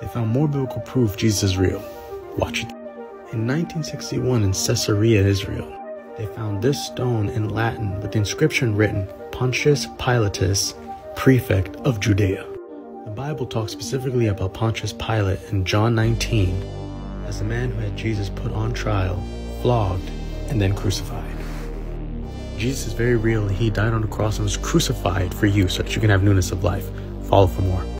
They found more biblical proof Jesus is real. Watch it. In 1961 in Caesarea, Israel, they found this stone in Latin with the inscription written Pontius Pilatus, prefect of Judea. The Bible talks specifically about Pontius Pilate in John 19 as the man who had Jesus put on trial, flogged, and then crucified. Jesus is very real. He died on the cross and was crucified for you so that you can have newness of life. Follow for more.